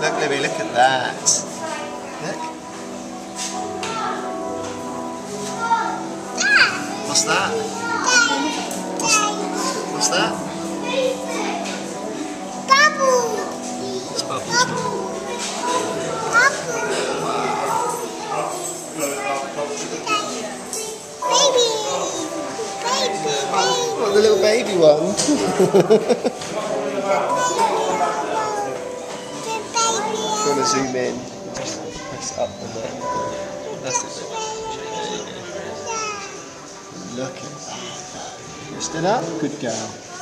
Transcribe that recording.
Look, Libby, look at that. Look. What's that? What's, what's that? Bubble. It's bubbles. Bubble. Baby. Baby. Baby. Oh, the little baby one. zoom in? Just press up on there. That's it. Look at that. Stood up? Good girl.